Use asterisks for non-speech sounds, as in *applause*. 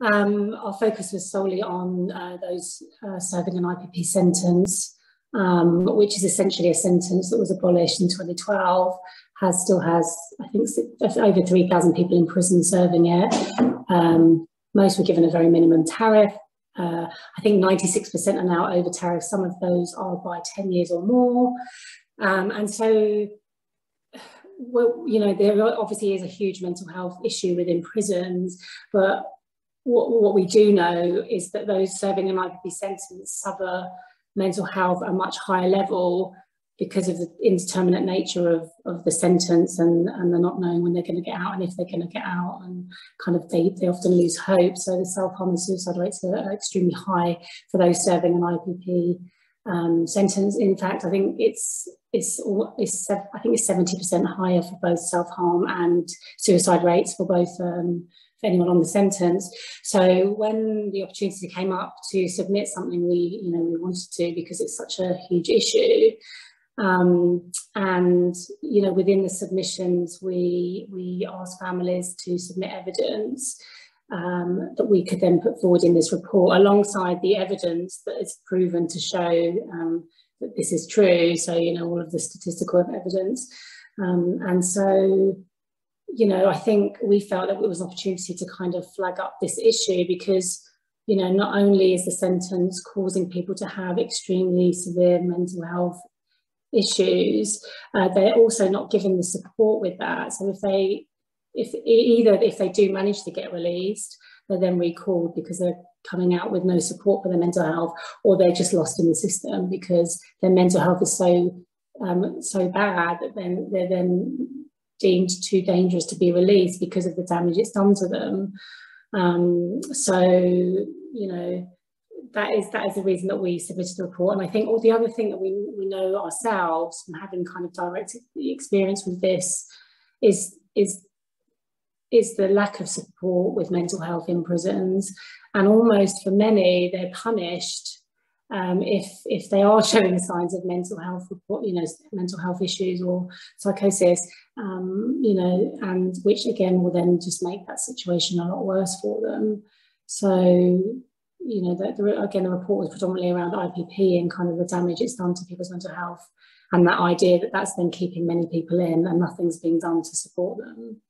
um, our focus was solely on uh, those uh, serving an IPP sentence, um, which is essentially a sentence that was abolished in 2012, has still has, I think, over 3,000 people in prison serving it. Um, most were given a very minimum tariff. Uh, I think 96% are now over tariff. Some of those are by 10 years or more. Um, and so well, you know, there obviously is a huge mental health issue within prisons, but what, what we do know is that those serving an IPP sentence suffer mental health at a much higher level because of the indeterminate nature of, of the sentence and, and they're not knowing when they're going to get out and if they're going to get out and kind of they, they often lose hope. So the self-harm and suicide rates are, extremely high for those serving an IPP um, sentence. In fact, I think it's it's, it's I think it's seventy percent higher for both self harm and suicide rates for both um, for anyone on the sentence. So when the opportunity came up to submit something, we you know we wanted to because it's such a huge issue. Um, and you know within the submissions we we asked families to submit evidence um, that we could then put forward in this report alongside the evidence that is proven to show um, that this is true. So, you know, all of the statistical evidence. Um, and so, you know, I think we felt that it was an opportunity to kind of flag up this issue because, you know, not only is the sentence causing people to have extremely severe mental health issues, uh, they're also not given the support with that. So if they if either if they do manage to get released, they're then recalled because they're coming out with no support for their mental health, or they're just lost in the system because their mental health is so um, so bad that then they're then deemed too dangerous to be released because of the damage it's done to them. Um, so you know that is that is the reason that we submitted the report. And I think all the other thing that we we know ourselves from having kind of direct experience with this is is is the lack of support with mental health in prisons. And almost for many, they're punished um, if if they are *laughs* showing signs of mental health, you know, mental health issues or psychosis, um, you know, and which again will then just make that situation a lot worse for them. So, you know, the, the, again, the report was predominantly around IPP and kind of the damage it's done to people's mental health, and that idea that that's then keeping many people in and nothing's being done to support them.